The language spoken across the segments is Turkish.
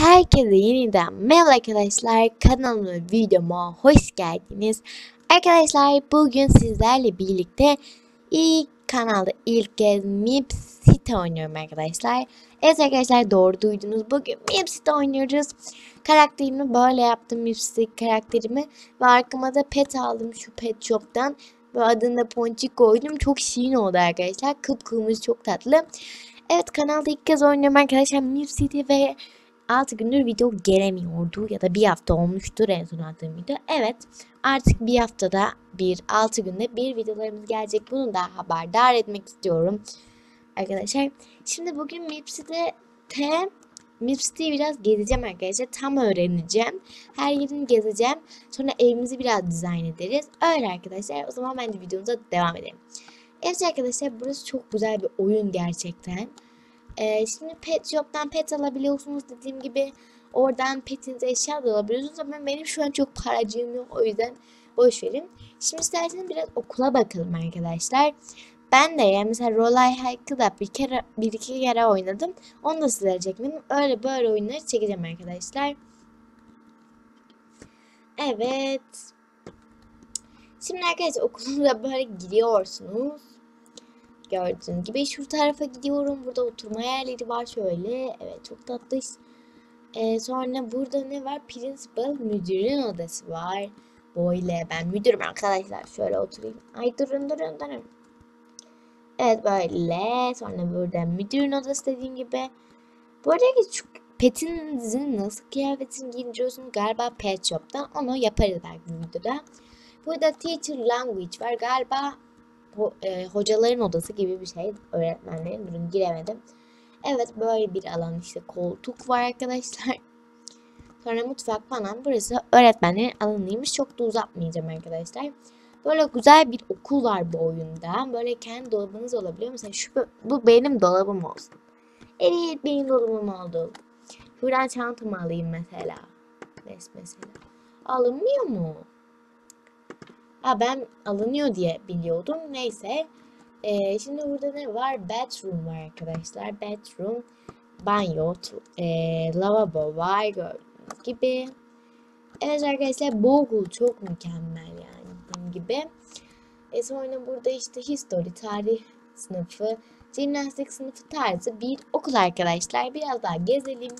Herkese yeniden merhaba arkadaşlar kanalıma videoma hoş geldiniz. Arkadaşlar bugün sizlerle birlikte ilk kanalda ilk kez Mip City oynuyorum arkadaşlar. Evet arkadaşlar doğru duydunuz bugün Mip City oynuyoruz. Karakterimi böyle yaptım Mip City karakterimi ve arkama da pet aldım şu pet shop'tan. Ve adını Ponçik koydum. Çok şirin oldu arkadaşlar. Kıpkırmızı çok tatlı. Evet kanalda ilk kez oynuyorum arkadaşlar Mip City ve 6 gündür video gelemiyordu ya da bir hafta olmuştur en son attığım video. Evet artık bir haftada bir 6 günde bir videolarımız gelecek. Bunu da haberdar etmek istiyorum arkadaşlar. Şimdi bugün Mipsi'de T biraz gezeceğim arkadaşlar. Tam öğreneceğim. Her yerini gezeceğim. Sonra evimizi biraz dizayn ederiz. Öyle arkadaşlar. O zaman bence videomuza devam edelim. Evet arkadaşlar burası çok güzel bir oyun gerçekten. Ee, şimdi pet shop'tan pet alabiliyorsunuz dediğim gibi. Oradan petinize eşya da alabiliyorsunuz ama benim şu an çok paracığım yok o yüzden boş verin. Şimdi isterseniz biraz okula bakalım arkadaşlar. Ben de yani mesela Rolay Hike'ı bir kere bir iki kere oynadım. Onu da sizlere çekmedim. Öyle böyle oyunları çekeceğim arkadaşlar. Evet. Şimdi arkadaşlar okulumuza böyle gidiyorsunuz. Gördüğünüz gibi şu tarafa gidiyorum. Burada oturma yerleri var şöyle. Evet çok tatlı. Ee, sonra burada ne var? Principal müdürün odası var. Böyle ben müdürüm arkadaşlar. Şöyle oturayım. Ay durun durun durun. Evet böyle. Sonra burada müdürün odası dediğim gibi. Bu arada şu petinizin nasıl kıyafetini giydiriyorsunuz galiba pet shop'tan. Onu yaparız belki videoda. Burada teacher language var. Galiba ho e, hocaların odası gibi bir şey. Öğretmenlerin. Durun giremedim. Evet böyle bir alan işte koltuk var arkadaşlar. Sonra mutfak falan. Burası öğretmenlerin alanıymış. Çok da uzatmayacağım arkadaşlar. Böyle güzel bir okul var bu oyunda. Böyle kendi dolabınız olabiliyor. Mesela şu bu benim dolabım olsun. Evet benim dolabım oldu. Şuradan çantamı alayım mesela. Mes mesela. Alınmıyor mu? Ha ben alınıyor diye biliyordum. Neyse. Ee, şimdi burada ne var? Bathroom var arkadaşlar. Bathroom, banyo, e, lavabo var gördüğünüz gibi. Evet arkadaşlar okul çok mükemmel yani dediğim gibi. E sonra burada işte history, tarih sınıfı, jimnastik sınıfı tarzı bir okul arkadaşlar. Biraz daha gezelim.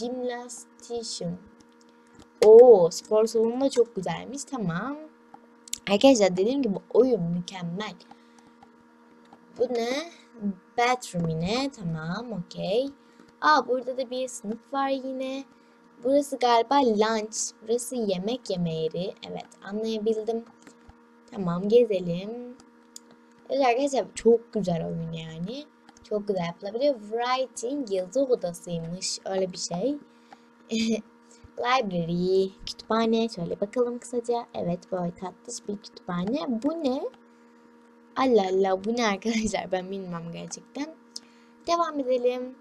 Gymnastation. Oo spor salonu da çok güzelmiş. Tamam. Arkadaşlar dediğim gibi oyun mükemmel. Bu ne? Bathroom yine. Tamam okey. Aa burada da bir sınıf var yine. Burası galiba lunch. Burası yemek yeme yeri. Evet anlayabildim. Tamam gezelim. Evet arkadaşlar çok güzel oyun yani. Çok güzel yapılabiliyor. Writing yazı odasıymış. Öyle bir şey. Library, kütüphane. Şöyle bakalım kısaca. Evet böyle tatlış bir kütüphane. Bu ne? Allah Allah bu ne arkadaşlar ben bilmem gerçekten. Devam edelim.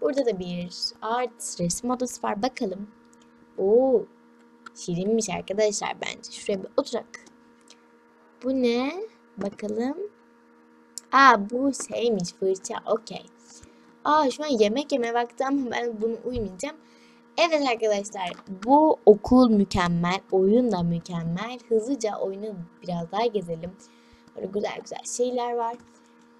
Burada da bir art resim odası var. Bakalım. Oo, şirinmiş arkadaşlar bence. Şuraya bir oturak. Bu ne? Bakalım. Aa bu şeymiş fırça. Okey. Aa şu an yemek yeme vakti ama ben bunu uymayacağım. Evet arkadaşlar bu okul mükemmel. Oyun da mükemmel. Hızlıca oyunu biraz daha gezelim. Böyle güzel güzel şeyler var.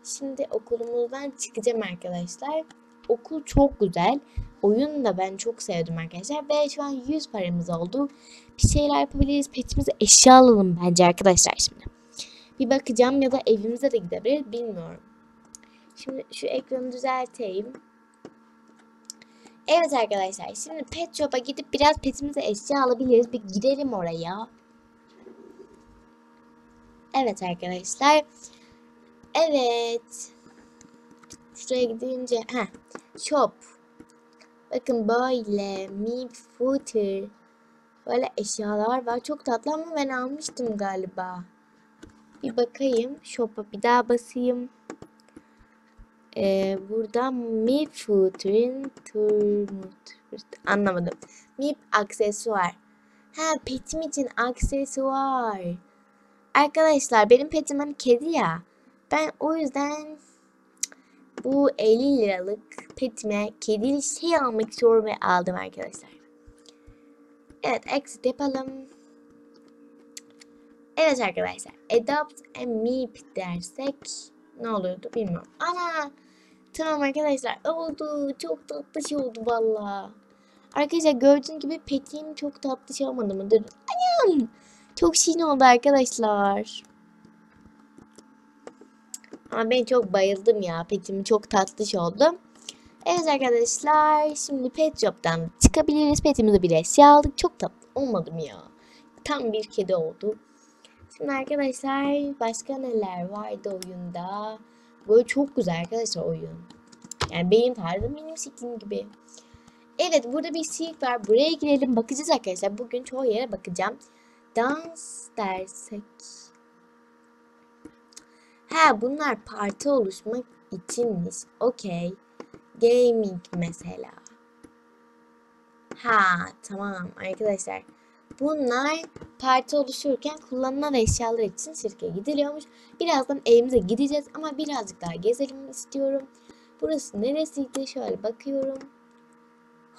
Şimdi okulumuzdan çıkacağım arkadaşlar. Okul çok güzel. Oyun da ben çok sevdim arkadaşlar. Ve şu an 100 paramız oldu. Bir şeyler yapabiliriz. Petimize eşya alalım bence arkadaşlar şimdi. Bir bakacağım ya da evimize de gidebiliriz. Bilmiyorum. Şimdi şu ekranı düzelteyim. Evet arkadaşlar şimdi pet shop'a gidip biraz petimize eşya alabiliriz. Bir gidelim oraya. Evet arkadaşlar. Evet. Şuraya gidince ha shop. Bakın böyle mi footer. Böyle eşyalar var. Çok tatlı ama ben almıştım galiba. Bir bakayım. Shop'a bir daha basayım. Ee, burada mi footer'in anlamadım. Mip aksesuar. Ha petim için aksesuar. Arkadaşlar benim petim hem kedi ya. Ben o yüzden bu 50 liralık petime kedili şey almak istiyorum ve aldım arkadaşlar. Evet exit yapalım. Evet arkadaşlar. Adopt a Meep dersek ne oluyordu bilmiyorum. Ana! Tamam arkadaşlar oldu. Çok tatlı şey oldu valla. Arkadaşlar gördüğünüz gibi petim çok tatlı şey olmadı mıdır? Anam! Çok şirin oldu arkadaşlar. Ama ben çok bayıldım ya. Petim çok tatlış oldu. Evet arkadaşlar şimdi Pet Shop'tan çıkabiliriz. Petimize bir eşya aldık. Çok tatlı olmadım ya. Tam bir kedi oldu. Şimdi arkadaşlar başka neler vardı oyunda? Böyle çok güzel arkadaşlar oyun. Yani benim tarzım benim şeklim gibi. Evet burada bir sirk var. Buraya girelim bakacağız arkadaşlar. Bugün çoğu yere bakacağım. Dans dersek. Ha bunlar parti oluşmak içinmiş. Okey. Gaming mesela. Ha tamam arkadaşlar. Bunlar parti oluşurken kullanılan eşyalar için sirke gidiliyormuş. Birazdan evimize gideceğiz ama birazcık daha gezelim istiyorum. Burası neresiydi? Şöyle bakıyorum.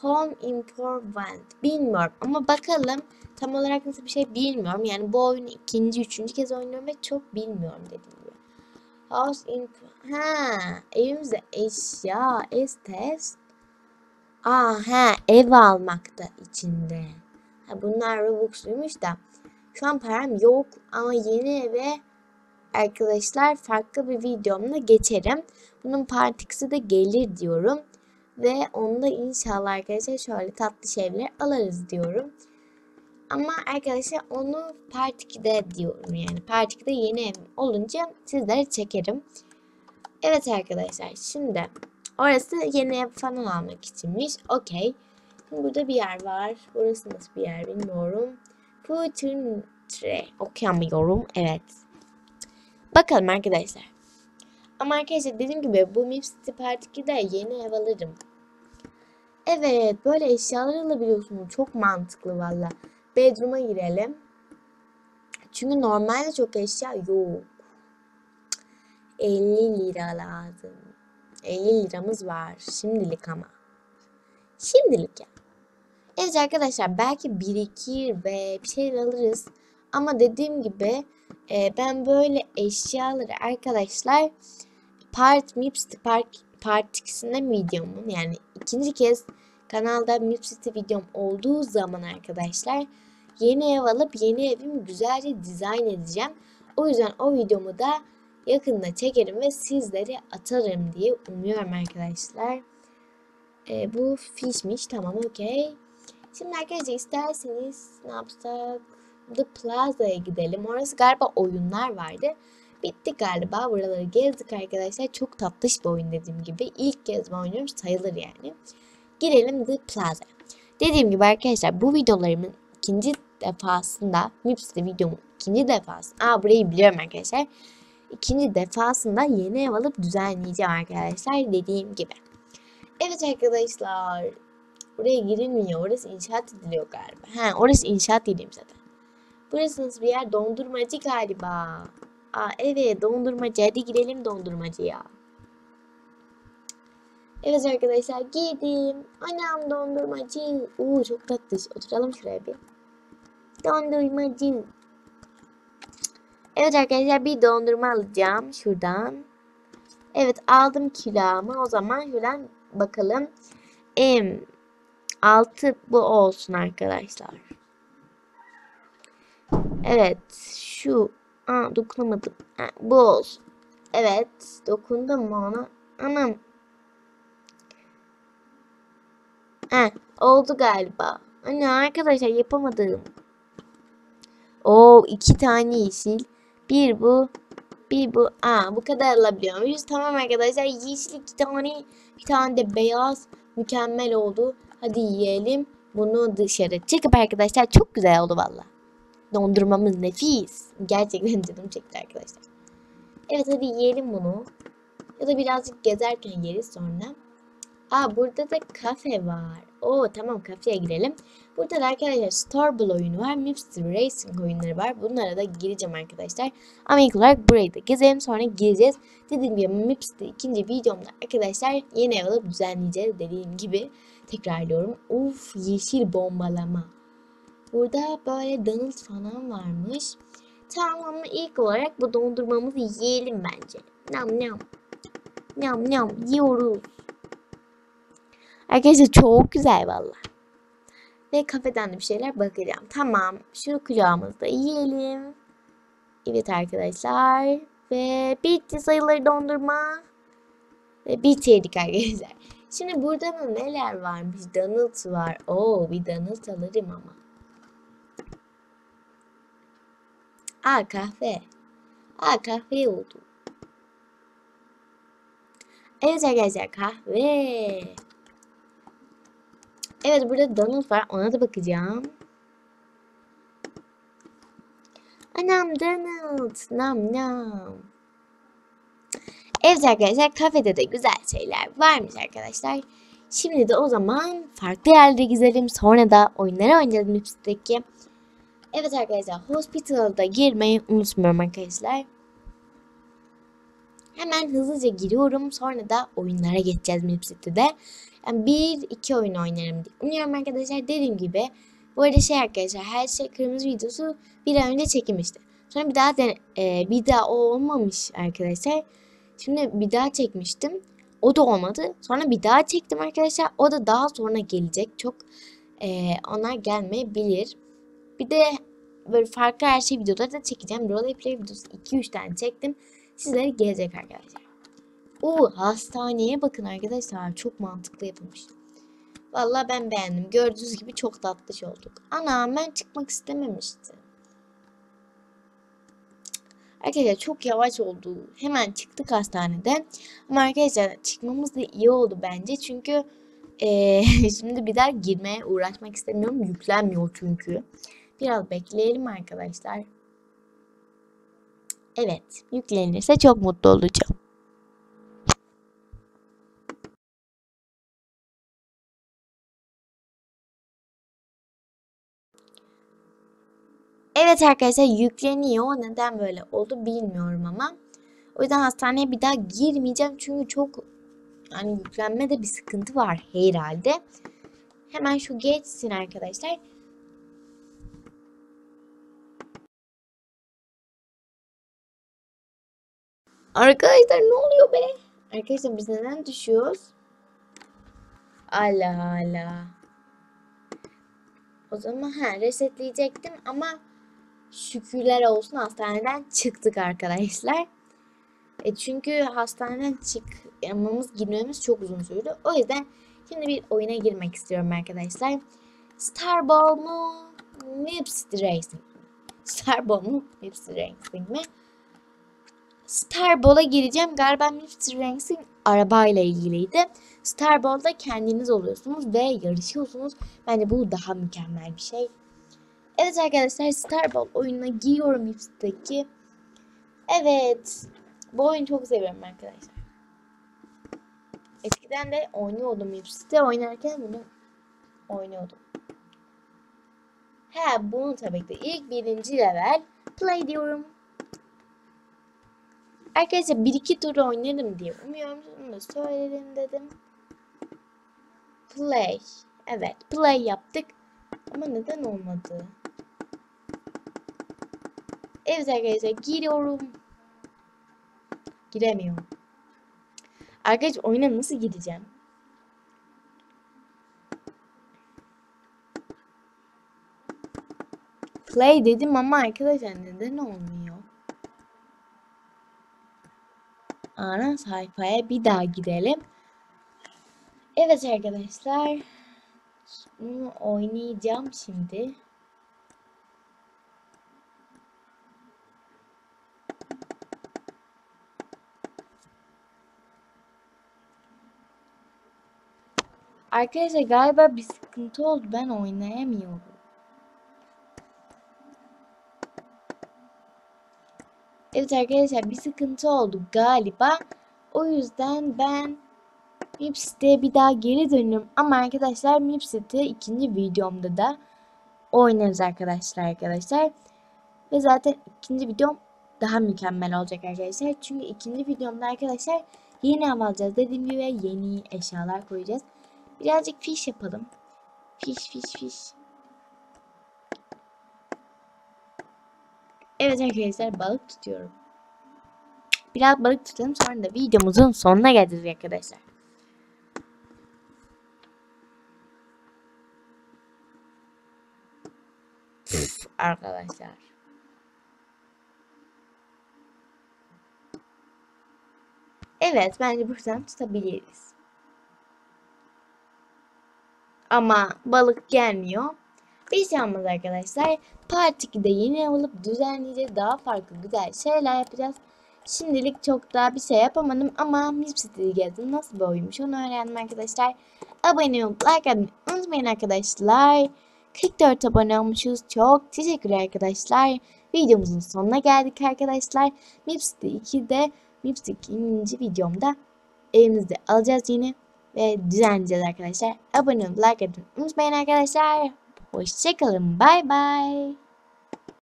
Home Improvement. Bilmiyorum ama bakalım. Tam olarak nasıl bir şey bilmiyorum. Yani bu oyunu ikinci, üçüncü kez oynuyorum ve çok bilmiyorum dediğim gibi. House in... Ha, evimizde eşya, test. Aa, ha, ev almakta içinde. Ha, bunlar Robux'luymuş da. Şu an param yok ama yeni eve arkadaşlar farklı bir videomda geçerim. Bunun partiksi de gelir diyorum. Ve onda inşallah arkadaşlar şöyle tatlı şeyler alırız diyorum. Ama arkadaşlar onu Part 2'de diyorum yani. Part 2'de yeni evim olunca sizlere çekerim. Evet arkadaşlar şimdi orası yeni ev falan almak içinmiş. Okey. Burada bir yer var. Burası nasıl bir yer bilmiyorum. Future okuyamıyorum. Evet. Bakalım arkadaşlar. Ama arkadaşlar dediğim gibi bu Mip City Part 2'de yeni ev alırım. Evet böyle eşyalar alabiliyorsunuz. Çok mantıklı valla. Bedroom'a girelim. Çünkü normalde çok eşya yok. 50 lira lazım. 50 liramız var. Şimdilik ama. Şimdilik ya. Evet arkadaşlar belki birikir ve bir şeyler alırız. Ama dediğim gibi e, ben böyle eşyaları arkadaşlar Part Mipsty Park Part 2'sinde videomun yani ikinci kez kanalda Mipsty videom olduğu zaman arkadaşlar yeni ev alıp yeni evimi güzelce dizayn edeceğim. O yüzden o videomu da yakında çekerim ve sizlere atarım diye umuyorum arkadaşlar. E, bu fişmiş tamam okey. Şimdi arkadaşlar isterseniz ne yapsak? The Plaza'ya gidelim. Orası galiba oyunlar vardı. Bitti galiba. Buraları gezdik arkadaşlar. Çok tatlış bir oyun dediğim gibi. İlk kez ben oynuyorum sayılır yani. Girelim The Plaza. Dediğim gibi arkadaşlar bu videolarımın ikinci defasında Mips'te videomun ikinci defasında Aa burayı biliyorum arkadaşlar. İkinci defasında yeni ev alıp düzenleyeceğim arkadaşlar dediğim gibi. Evet arkadaşlar. Buraya girilmiyor. Orası inşaat ediliyor galiba. Ha orası inşaat değilim zaten. Burası nasıl bir yer? Dondurmacı galiba. Aa evet dondurmacı. Hadi girelim dondurmacıya. Evet arkadaşlar girdim. Anam dondurmacı. Uuu çok tatlı. Oturalım şuraya bir. Dondurmacı. Evet arkadaşlar bir dondurma alacağım şuradan. Evet aldım kilamı. O zaman şuradan bakalım. M 6 bu olsun arkadaşlar. Evet şu Aa, dokunamadım. Ha, bu olsun. Evet dokundum mu ona? Anam. Ha, oldu galiba. Anne arkadaşlar yapamadım. O iki tane yeşil. Bir bu. Bir bu. Aa bu kadar alabiliyormuşuz. Tamam arkadaşlar yeşil iki tane. Bir tane de beyaz. Mükemmel oldu. Hadi yiyelim. Bunu dışarı çıkıp arkadaşlar çok güzel oldu valla. Dondurmamız nefis. Gerçekten canım çekti arkadaşlar. Evet hadi yiyelim bunu. Ya da birazcık gezerken yeriz sonra. Aa burada da kafe var. Oo tamam kafeye girelim. Burada da arkadaşlar Starball oyunu var. Mipster Racing oyunları var. Bunlara da gireceğim arkadaşlar. Ama ilk olarak burayı da gezelim sonra gireceğiz. Dediğim gibi Mipster ikinci videomda arkadaşlar yeni ev alıp düzenleyeceğiz. Dediğim gibi tekrarlıyorum. Uf yeşil bombalama. Burada böyle Donald falan varmış. Tamam ama ilk olarak bu dondurmamızı yiyelim bence. Nam nam. Nam nam yiyoruz. Arkadaşlar çok güzel valla. Ve kafeden de bir şeyler bakacağım. Tamam şu külahımızı da yiyelim. Evet arkadaşlar. Ve bitti sayıları dondurma. Ve bitirdik arkadaşlar. Şimdi burada da neler varmış? Donut var. Oo bir donut alırım ama. Aa kahve. Aa kahve oldu. Evet arkadaşlar kahve. Evet burada donut var. Ona da bakacağım. Anam donut. Nam nam. Evet arkadaşlar kafede de güzel şeyler varmış arkadaşlar. Şimdi de o zaman farklı yerlere gidelim. Sonra da oyunları oynayacağız Mips'teki. Evet arkadaşlar Hospital'da girmeyi unutmuyorum arkadaşlar. Hemen hızlıca giriyorum. Sonra da oyunlara geçeceğiz Mips'te Yani bir iki oyun oynarım diye umuyorum arkadaşlar. Dediğim gibi bu arada şey arkadaşlar her şey kırmızı videosu bir ay önce çekilmişti. Sonra bir daha de, e, bir daha o olmamış arkadaşlar. Şimdi bir daha çekmiştim. O da olmadı. Sonra bir daha çektim arkadaşlar. O da daha sonra gelecek. Çok e, onlar gelmeyebilir. Bir de böyle farklı her şey videoları da çekeceğim. Roleplay videosu 2-3 tane çektim. Sizlere gelecek arkadaşlar. Oo hastaneye bakın arkadaşlar. Çok mantıklı yapılmış. Vallahi ben beğendim. Gördüğünüz gibi çok tatlış olduk. Ana ben çıkmak istememiştim. Arkadaşlar çok yavaş oldu. Hemen çıktık hastaneden. Ama arkadaşlar çıkmamız da iyi oldu bence. Çünkü ee, şimdi bir daha girmeye uğraşmak istemiyorum. Yüklenmiyor çünkü. Biraz bekleyelim arkadaşlar. Evet, yüklenirse çok mutlu olacağım. Evet arkadaşlar yükleniyor. Neden böyle oldu bilmiyorum ama. O yüzden hastaneye bir daha girmeyeceğim. Çünkü çok yani yüklenmede bir sıkıntı var herhalde. Hemen şu geçsin arkadaşlar. Arkadaşlar ne oluyor be? Arkadaşlar biz neden düşüyoruz? Allah Allah. O zaman ha resetleyecektim ama şükürler olsun hastaneden çıktık arkadaşlar. E çünkü hastaneden çıkmamız girmemiz çok uzun sürdü. O yüzden şimdi bir oyuna girmek istiyorum arkadaşlar. Starball mu? Nips Racing. Starball mu? Nips Racing mi? Starball'a gireceğim. Galiba Mr. Ranks'in arabayla ilgiliydi. Starball'da kendiniz oluyorsunuz ve yarışıyorsunuz. Bence bu daha mükemmel bir şey. Evet arkadaşlar Starball oyununa giriyorum Mips'teki. Evet. Bu oyunu çok seviyorum arkadaşlar. Eskiden de oynuyordum Mips'te oynarken bunu oynuyordum. He bunu tabii ki de ilk birinci level play diyorum. Arkadaşlar bir iki tur oynarım diye umuyorum. Bunu da söyledim dedim. Play. Evet play yaptık. Ama neden olmadı? Evet arkadaşlar giriyorum. Giremiyorum. Arkadaşlar oyuna nasıl gideceğim? Play dedim ama arkadaşlar neden olmuyor? ana sayfaya bir daha gidelim. Evet arkadaşlar. Bunu oynayacağım şimdi. Arkadaşlar galiba bir sıkıntı oldu. Ben oynayamıyorum. Evet arkadaşlar bir sıkıntı oldu galiba. O yüzden ben Mipsit'e bir daha geri dönüyorum. Ama arkadaşlar Mipsit'i ikinci videomda da oynarız arkadaşlar arkadaşlar. Ve zaten ikinci videom daha mükemmel olacak arkadaşlar. Çünkü ikinci videomda arkadaşlar yeni av alacağız. Dediğim gibi yeni eşyalar koyacağız. Birazcık fiş yapalım. Fiş fiş fiş. Evet arkadaşlar balık tutuyorum. Biraz balık tutalım sonra da videomuzun sonuna geleceğiz arkadaşlar. Arkadaşlar. Evet bence buradan tutabiliriz. Ama balık gelmiyor. Bir şey olmaz arkadaşlar. Part 2'de yeni alıp düzenleyeceğiz. Daha farklı güzel şeyler yapacağız. Şimdilik çok daha bir şey yapamadım ama Mipsit'i gezdim. Nasıl bir onu öğrendim arkadaşlar. Abone olup like atmayı unutmayın arkadaşlar. 44 abone olmuşuz. Çok teşekkürler arkadaşlar. Videomuzun sonuna geldik arkadaşlar. Mipsit 2'de Mipsit 2. videomda elimizde alacağız yine ve düzenleyeceğiz arkadaşlar. Abone olup like atmayı unutmayın arkadaşlar. Hoşçakalın. Bay bay.